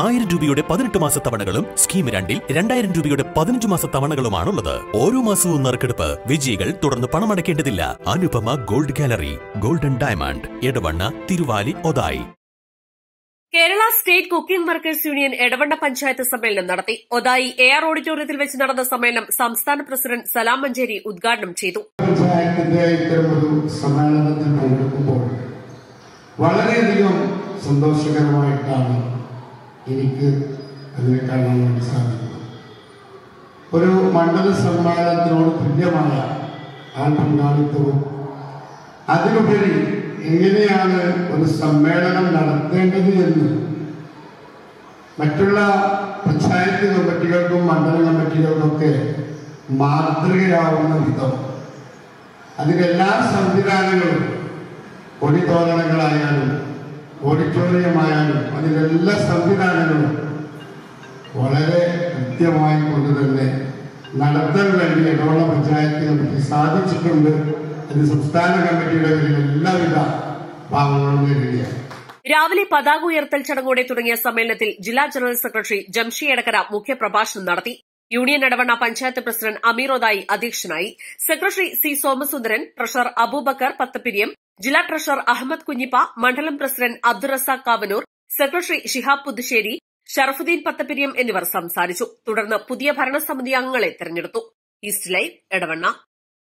ആയിരം രൂപയുടെ പതിനെട്ട് മാസ തവണകളും സ്കീം രണ്ടിൽ രണ്ടായിരം രൂപയുടെ പതിനഞ്ച് മാസ തവണകളുമാണുള്ളത്. ഓരോ മാസവും നറുക്കെടുപ്പ്. വിജയികൾ തുടർന്ന് പണമടയ്ക്കേണ്ടതില്ല. Anupama gold gallery golden diamond Edavanna Thiruvali Othayi. Kerala state cooking workers union Edavanna panchayat സമ്മേളനം നടത്തി. ഒതായി എ ആർ ഓഡിറ്റോറിയത്തിൽ വെച്ച് നടന്ന സമ്മേളനം സംസ്ഥാന പ്രസിഡന്റ് സലാം മഞ്ചേരി ഉദ്ഘാടനം ചെയ്തു. വളരെയധികം സന്തോഷകരമായിട്ടാണ് എനിക്ക് അതിനെ കാണാൻ വേണ്ടി സാധിക്കുന്നു. ഒരു മണ്ഡല സമ്മേളനത്തിനോട് തുല്യമായ ആൾ പങ്കാളിത്തവും അതിനുപരി എങ്ങനെയാണ് ഒരു സമ്മേളനം നടത്തേണ്ടത് എന്ന് മറ്റുള്ള പഞ്ചായത്ത് കമ്മിറ്റികൾക്കും മണ്ഡല കമ്മിറ്റികൾക്കൊക്കെ മാതൃകയാവുന്ന വിധം അതിലെല്ലാ സംവിധാനങ്ങളും കൊടിത്തോരണങ്ങളായാലും ഓഡിറ്റോറിയമായാലും അതിലെല്ലാ സംവിധാനങ്ങളും വളരെ കൃത്യമായി കൊണ്ട് തന്നെ നടത്താൻ വേണ്ടി ഇടവള പഞ്ചായത്ത് കമ്മിറ്റി സാധിച്ചിട്ടുണ്ട്. അത് സംസ്ഥാന കമ്മിറ്റിയുടെ എല്ലാവിധ ഭാഗങ്ങളും നേടുകയാണ് രാവിലെ പതാക ഉയർത്തൽ ചടങ്ങോടെ തുടങ്ങിയ സമ്മേളനത്തിൽ ജില്ലാ ജനറൽ സെക്രട്ടറി ജംഷി എടക്കര മുഖ്യപ്രഭാഷണം നടത്തി. യൂണിയൻ എടവണ്ണ പഞ്ചായത്ത് പ്രസിഡന്റ് അമീറോദായി അധ്യക്ഷനായി secretary C Somasundaran treasurer Abubacker Pathappiriyam ജില്ലാ ട്രഷറർ അഹമ്മദ് കുഞ്ഞിപ്പ മണ്ഡലം പ്രസിഡന്റ് അബ്ദുറസാഖ് കാവനൂർ സെക്രട്ടറി ഷിഹാബ് പുതുശ്ശേരി ഷറഫുദ്ദീൻ പത്തപ്പിരിയം എന്നിവർ സംസാരിച്ചു. തുടർന്ന് പുതിയ ഭരണസമിതി അംഗങ്ങളെ തെരഞ്ഞെടുത്തു. East live Edavanna.